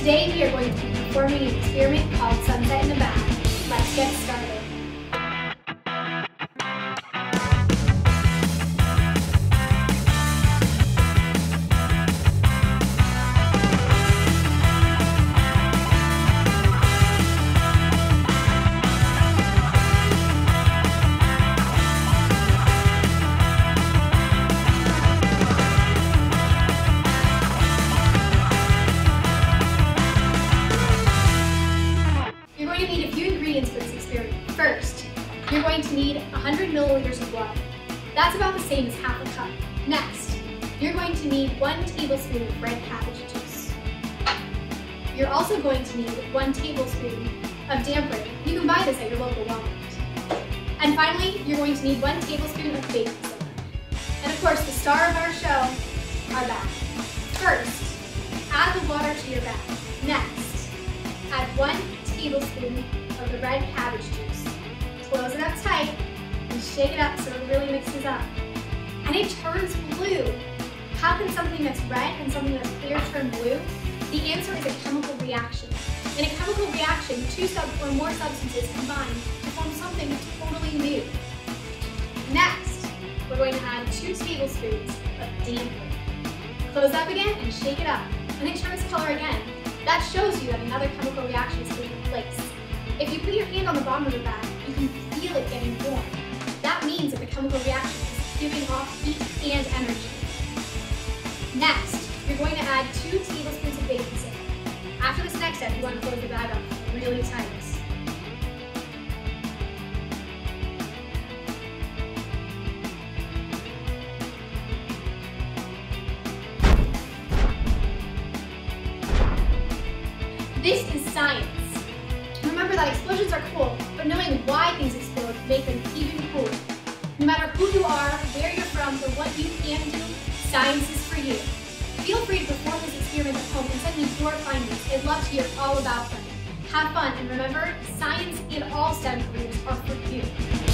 Today we are going to be performing an experiment called Sunset in the Bag. Let's get started. Need a few ingredients for this experiment. First, you're going to need 100 milliliters of water. That's about the same as half a cup. Next, you're going to need one tablespoon of red cabbage juice. You're also going to need one tablespoon of DampRid. You can buy this at your local Walmart. And finally, you're going to need one tablespoon of baking soda. And of course, the star of our show, our bag. First, add the water to your bag. Next, add one tablespoon of the red cabbage juice. Close it up tight and shake it up so it really mixes up. And it turns blue. How can something that's red and something that's clear turn blue? The answer is a chemical reaction. In a chemical reaction, two sub or more substances combine to form something totally new. Next, we're going to add two tablespoons of DampRid. Close up again and shake it up. And it turns color again. That shows you that another chemical reaction is taking. If you put your hand on the bottom of the bag, you can feel it getting warm. That means that the chemical reaction is giving off heat and energy. Next, you're going to add two tablespoons of baking soda. After this next step, you want to close the bag up really tight. This is science. Explosions are cool, but knowing why things explode make them even cooler. No matter who you are, where you're from, or what you can do, science is for you. Feel free to perform this experiment at home and send me your findings. I'd love to hear all about them. Have fun, and remember, science and all STEM careers are for you.